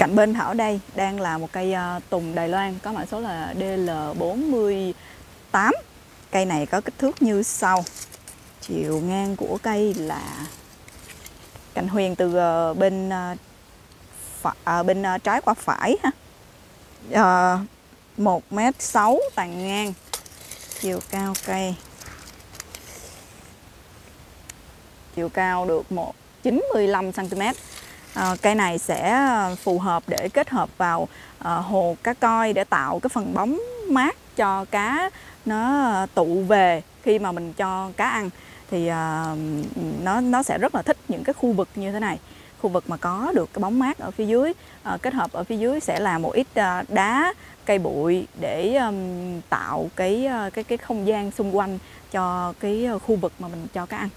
Cạnh bên Thảo đây đang là một cây ờ, tùng Đài Loan có mã số là DL48. Cây này có kích thước như sau. Chiều ngang của cây là cạnh huyền từ ờ, bên à, bên trái qua phải ha. Ờ, 1m6 tàn ngang. Chiều cao cây chiều cao được một 95 cm. À, cây này sẽ ờ, phù hợp để kết hợp vào à, hồ cá coi để tạo cái phần bóng mát cho cá nó tụ về khi mà mình cho cá ăn. Thì à, nó nó sẽ rất là thích những cái khu vực như thế này khu vực mà có được cái bóng mát ở phía dưới. À, kết hợp ở phía dưới sẽ là một ít à, đá cây bụi để um, tạo cái cái cái không gian xung quanh cho cái khu vực mà mình cho cá ăn.